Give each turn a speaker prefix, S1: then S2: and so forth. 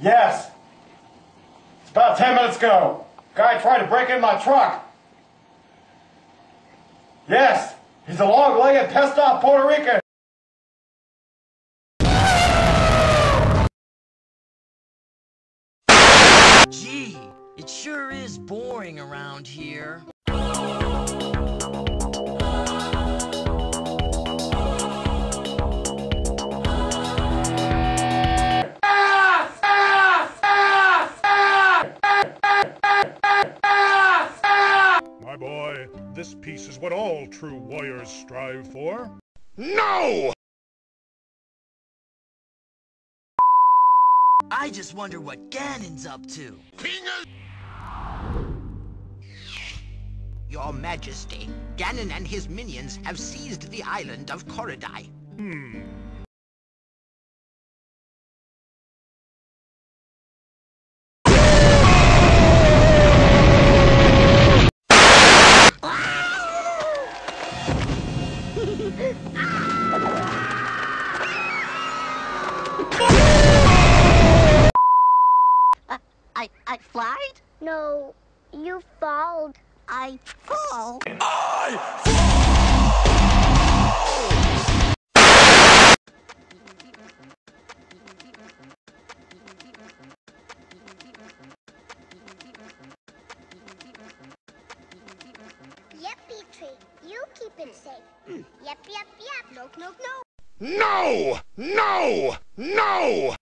S1: Yes. It's about ten minutes ago. Guy tried to break in my truck. Yes. He's a long-legged, pissed-off Puerto Rican.
S2: Gee, it sure is boring around here.
S3: This piece is what all true warriors strive for.
S4: No!
S2: I just wonder what Ganon's up to.
S5: Your Majesty, Ganon and his minions have seized the island of Koridai.
S3: Hmm.
S6: I I flied?
S7: No, you fouled.
S6: I fall.
S7: Yep, Petrie. You keep it safe. Hmm. Yep, yep, yep. No, no, no.
S4: No! No! No!